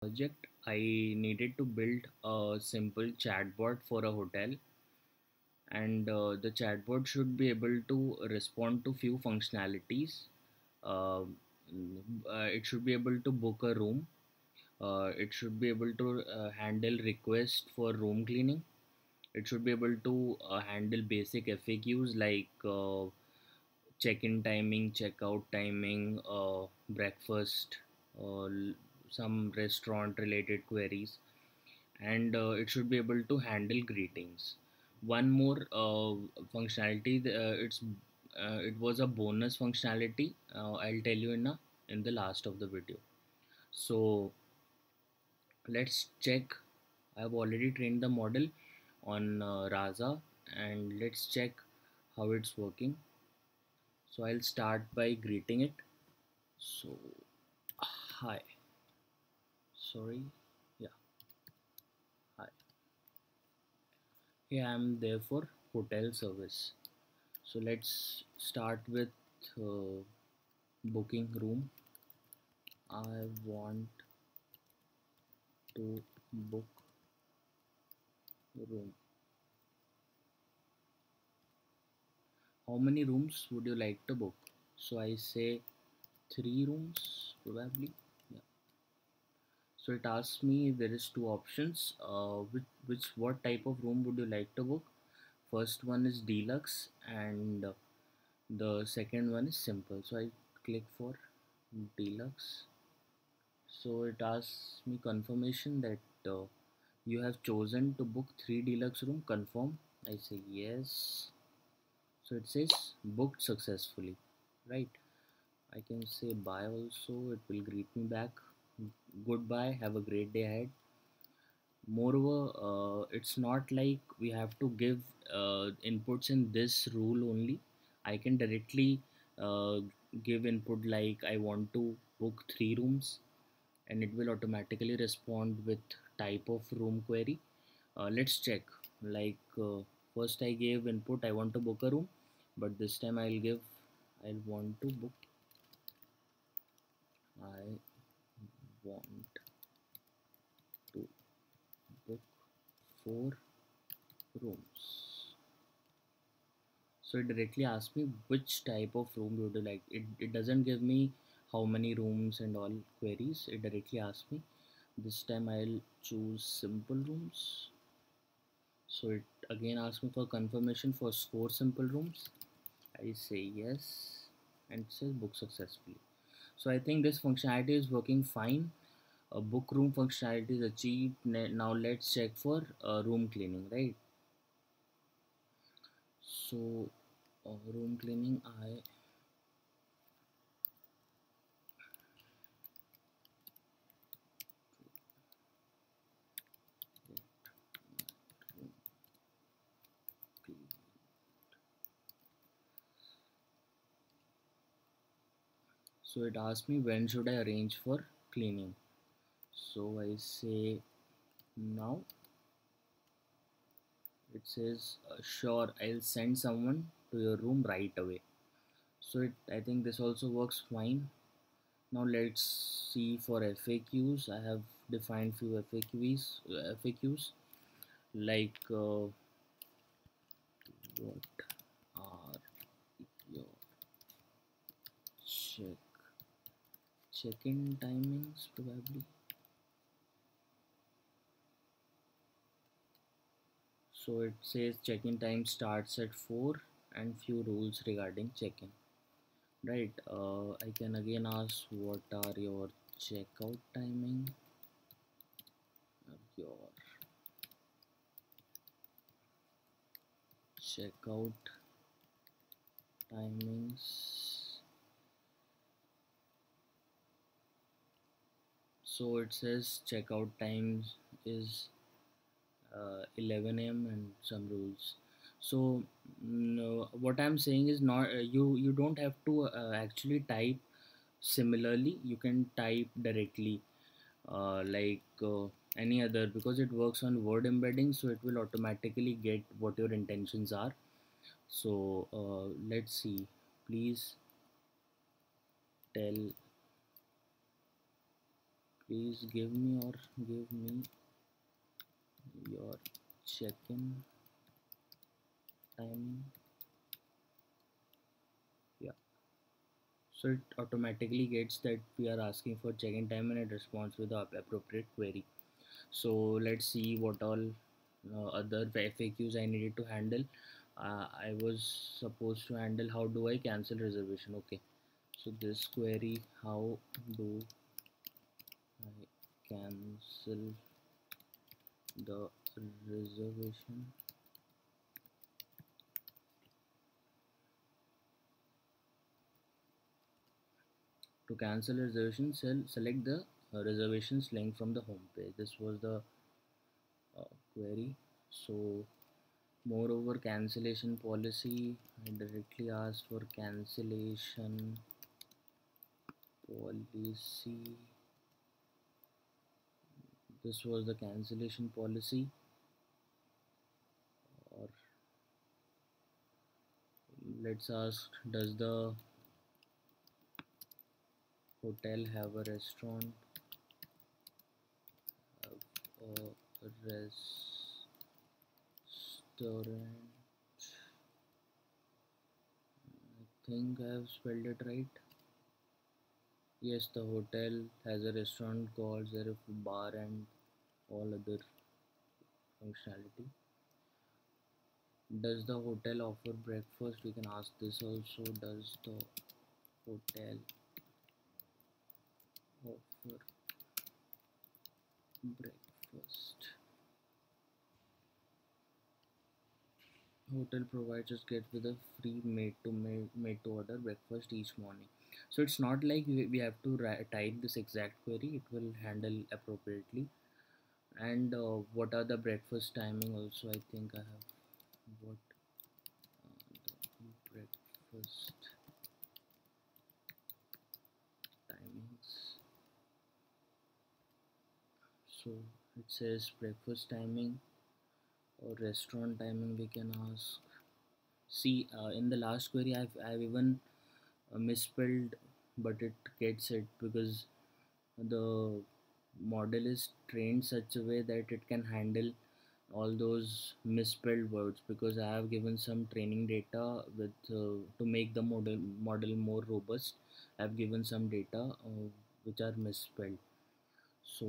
project i needed to build a simple chatbot for a hotel. And uh, the chatbot should be able to respond to few functionalities. Uh, uh, it should be able to book a room. Uh, it should be able to uh, handle requests for room cleaning. It should be able to uh, handle basic faqs like check-in timing check-out timing breakfast some restaurant related queries and uh, it should be able to handle greetings. One more uh, functionality uh, it's uh, it was a bonus functionality i'll tell you in a, in the last of the video. So let's check. I've already trained the model on uh, rasa and let's check how it's working. So i'll start by greeting it. So hi sorry. Yeah. Hi. Here i'm there for hotel service. So let's start with uh, booking room. I want to book room. How many rooms would you like to book? So i say three rooms probably. yeah so it asks me there is two options uh, which, which what type of room would you like to book? First one is deluxe and the second one is simple. So i click for deluxe. So it asks me confirmation that uh, you have chosen to book three deluxe room. Confirm. I say yes. So it says booked successfully. Right. I can say bye also. It will greet me back goodbye have a great day ahead. Moreover uh, it's not like we have to give uh, inputs in this rule only. I can directly uh, give input like i want to book three rooms and it will automatically respond with type of room query. Uh, let's check. Like uh, first i gave input i want to book a room but this time I'll give I'll want to book I want to book four rooms so it directly asks me which type of room you would like it, it doesn't give me how many rooms and all queries. It directly asks me this time I'll choose simple rooms. So it again asks me for confirmation for four simple rooms. I say yes and it says book successfully. So I think this functionality is working fine. A book room functionality is achieved. Now let's check for uh, room cleaning, right? So uh, room cleaning, I so it asks me when should I arrange for cleaning. So I say now. It says uh, sure I'll send someone to your room right away. So it I think this also works fine. Now let's see for FAQs I have defined few FAQs uh, FAQs like uh, what are your check check-in timings probably. So it says check-in time starts at 4 and few rules regarding check-in. Right uh, I can again ask what are your checkout timing? Your checkout timings so it says checkout times is uh, 11 am and some rules. So no, what i'm saying is not uh, you you don't have to uh, actually type similarly. You can type directly uh, like uh, any other because it works on word embedding so it will automatically get what your intentions are. So uh, let's see. Please tell please give me or give me your check-in time yeah. So it automatically gets that we are asking for check-in time and it responds with the appropriate query. So let's see what all uh, other FAQs I needed to handle. Uh, I was supposed to handle how do I cancel reservation. Okay. So this query how do I cancel the reservation. To cancel reservation select the uh, reservations link from the home page. This was the uh, query. So moreover cancellation policy I directly ask for cancellation policy this was the cancellation policy. Or let's ask does the hotel have a restaurant? Have a restaurant. I think I have spelled it right. Yes the hotel has a restaurant called Zarif bar and all other functionality. Does the hotel offer breakfast? We can ask this also. Does the hotel offer breakfast? Hotel provides us get with a free made to made, made to order breakfast each morning. So it's not like we have to type this exact query. It will handle appropriately and uh, what are the breakfast timing also I think I have what uh, breakfast timings. So it says breakfast timing or restaurant timing we can ask. See uh, in the last query I've, I've even uh, misspelled but it gets it because the model is trained such a way that it can handle all those misspelled words because I have given some training data with uh, to make the model model more robust. I have given some data uh, which are misspelled. So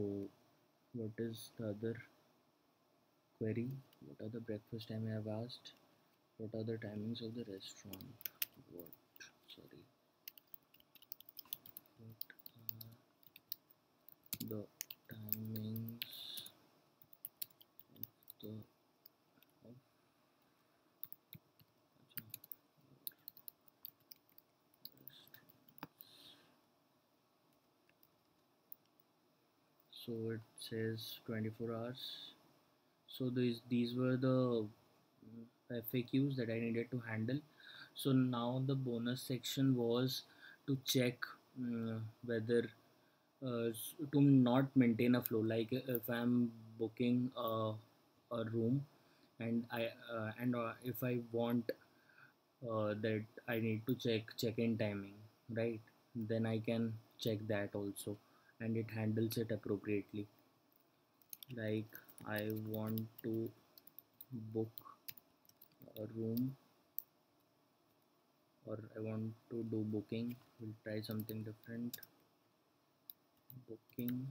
what is the other query? What are the breakfast time I have asked? What are the timings of the restaurant? What sorry. What the timings of the of so it says 24 hours. So these these were the FAQs that I needed to handle. So now the bonus section was to check uh, whether uh, to not maintain a flow. Like if i'm booking a, a room and i uh, and uh, if i want uh, that i need to check check-in timing right? Then i can check that also and it handles it appropriately. Like i want to book a room or i want to do booking. We'll try something different. Booking.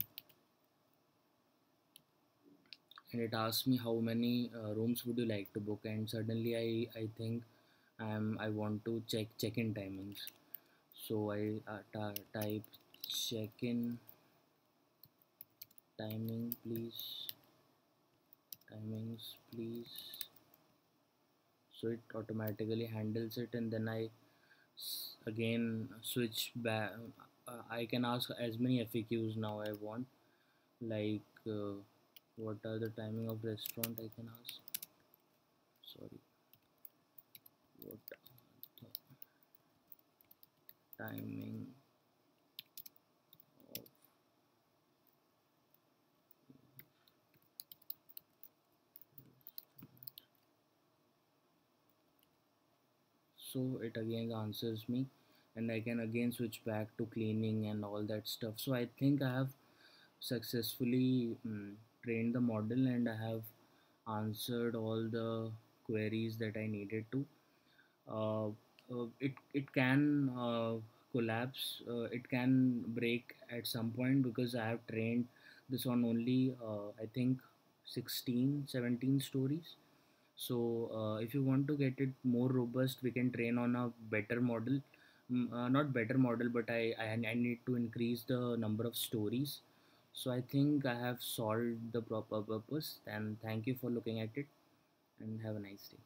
And it asks me how many uh, rooms would you like to book and suddenly I, I think um, I want to check check-in timings. So I uh, type check-in timing please. Timings please. So it automatically handles it and then I again switch back uh, I can ask as many FAQs now I want. Like uh, what are the timing of restaurant I can ask? Sorry. What timing so it again answers me and I can again switch back to cleaning and all that stuff so I think I have successfully um, trained the model and I have answered all the queries that I needed to. Uh, uh, it it can uh, collapse. Uh, it can break at some point because I have trained this on only uh, I think 16, 17 stories. So uh, if you want to get it more robust, we can train on a better model. Mm, uh, not better model, but I, I I need to increase the number of stories. So I think I have solved the proper purpose. And thank you for looking at it. And have a nice day.